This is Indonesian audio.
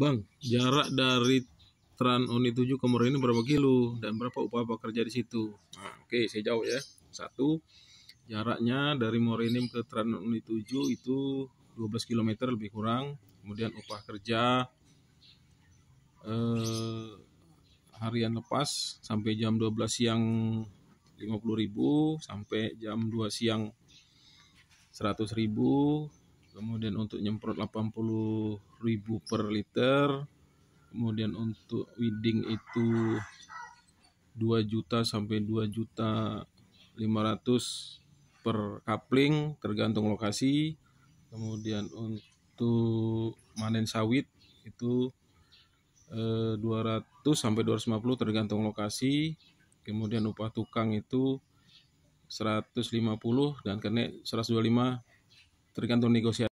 Bang, jarak dari Tran Uni 7 ke Muara ini berapa kilo dan berapa upah pekerja di situ? Nah, Oke, saya jawab ya. Satu, jaraknya dari Morinim ke Tran Uni 7 itu 12 km lebih kurang. Kemudian upah kerja eh, harian lepas sampai jam 12 siang 50.000 sampai jam 2 siang 100.000 kemudian untuk nyemprot 80.000 per liter. Kemudian untuk weeding itu 2 juta sampai 2 juta 500 per kapling tergantung lokasi. Kemudian untuk manen sawit itu eh, 200 sampai 250 tergantung lokasi. Kemudian upah tukang itu 150 dan kena 125 tergantung negosiasi